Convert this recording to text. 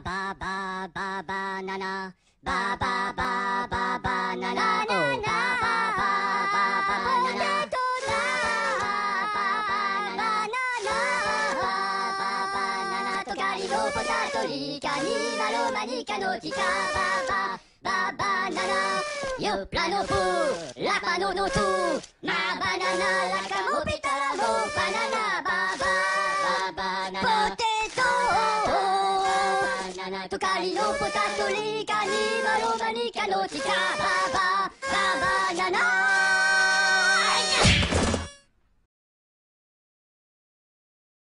ba ba ba ba na na ba ba ba ba ba na na na na ba ba ba ba na na Potatonica, nivalomanica, nautica, ba ba ba yo plano la banane autour, ma banana, la camopita, la なんとかリのポタトリカニマロマニカの地下ババ